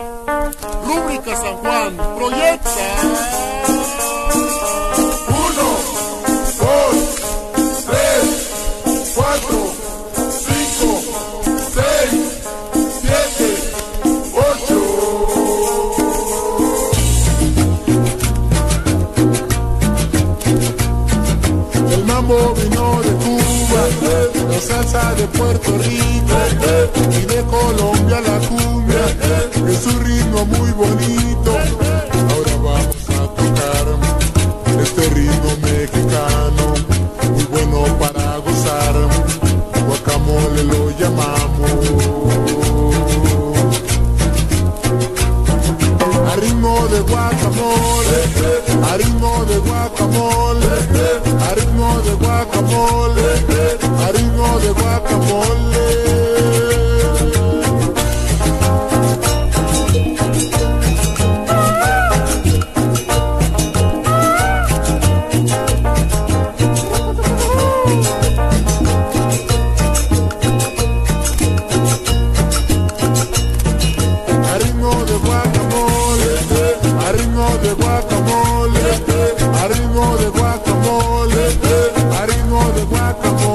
Rúbrica San Juan, proyecta. Uno, dos, tres, cuatro, cinco, seis, siete, ocho. El mambo vino de Cuba, la salsa de Puerto Rico y de Colombia la cumbia, es un ritmo muy bonito. Ahora vamos a tocar este ritmo mexicano, muy bueno para gozar. Guacamole lo llamamos. de guacamole, a de guacamole, a de guacamole.